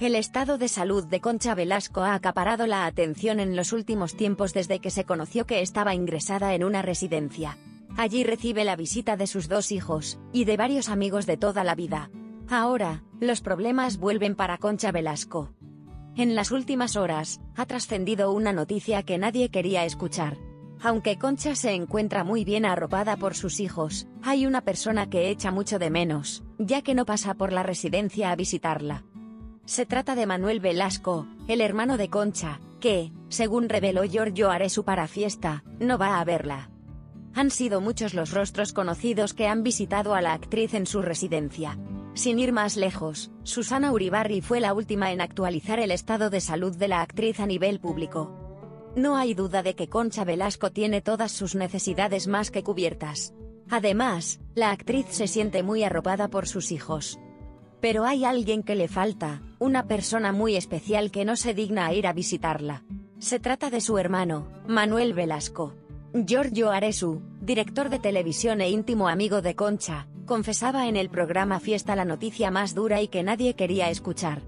El estado de salud de Concha Velasco ha acaparado la atención en los últimos tiempos desde que se conoció que estaba ingresada en una residencia. Allí recibe la visita de sus dos hijos, y de varios amigos de toda la vida. Ahora, los problemas vuelven para Concha Velasco. En las últimas horas, ha trascendido una noticia que nadie quería escuchar. Aunque Concha se encuentra muy bien arropada por sus hijos, hay una persona que echa mucho de menos, ya que no pasa por la residencia a visitarla. Se trata de Manuel Velasco, el hermano de Concha, que, según reveló Giorgio Aresu para fiesta, no va a verla. Han sido muchos los rostros conocidos que han visitado a la actriz en su residencia. Sin ir más lejos, Susana Uribarri fue la última en actualizar el estado de salud de la actriz a nivel público. No hay duda de que Concha Velasco tiene todas sus necesidades más que cubiertas. Además, la actriz se siente muy arropada por sus hijos. Pero hay alguien que le falta, una persona muy especial que no se digna a ir a visitarla. Se trata de su hermano, Manuel Velasco. Giorgio Aresu, director de televisión e íntimo amigo de Concha, confesaba en el programa Fiesta la noticia más dura y que nadie quería escuchar.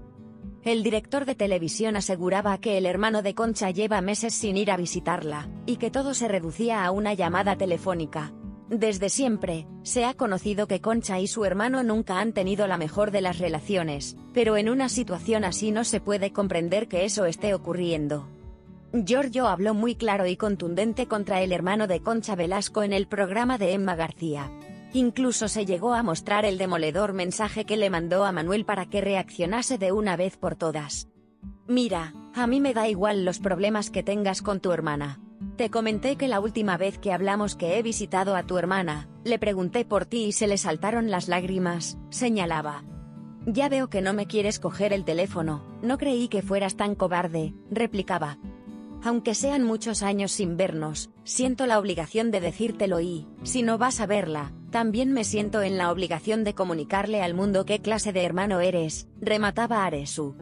El director de televisión aseguraba que el hermano de Concha lleva meses sin ir a visitarla, y que todo se reducía a una llamada telefónica, desde siempre, se ha conocido que Concha y su hermano nunca han tenido la mejor de las relaciones, pero en una situación así no se puede comprender que eso esté ocurriendo. Giorgio habló muy claro y contundente contra el hermano de Concha Velasco en el programa de Emma García. Incluso se llegó a mostrar el demoledor mensaje que le mandó a Manuel para que reaccionase de una vez por todas. Mira, a mí me da igual los problemas que tengas con tu hermana. Te comenté que la última vez que hablamos que he visitado a tu hermana, le pregunté por ti y se le saltaron las lágrimas, señalaba. Ya veo que no me quieres coger el teléfono, no creí que fueras tan cobarde, replicaba. Aunque sean muchos años sin vernos, siento la obligación de decírtelo y, si no vas a verla, también me siento en la obligación de comunicarle al mundo qué clase de hermano eres, remataba Aresu.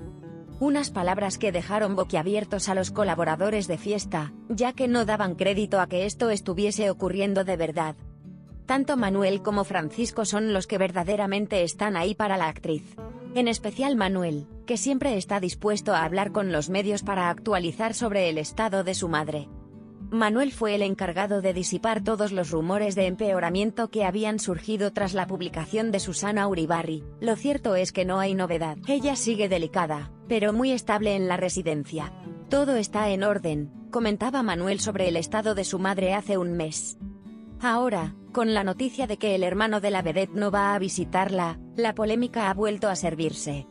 Unas palabras que dejaron boquiabiertos a los colaboradores de fiesta, ya que no daban crédito a que esto estuviese ocurriendo de verdad. Tanto Manuel como Francisco son los que verdaderamente están ahí para la actriz. En especial Manuel, que siempre está dispuesto a hablar con los medios para actualizar sobre el estado de su madre. Manuel fue el encargado de disipar todos los rumores de empeoramiento que habían surgido tras la publicación de Susana Uribarri. Lo cierto es que no hay novedad. Ella sigue delicada, pero muy estable en la residencia. Todo está en orden, comentaba Manuel sobre el estado de su madre hace un mes. Ahora, con la noticia de que el hermano de la vedette no va a visitarla, la polémica ha vuelto a servirse.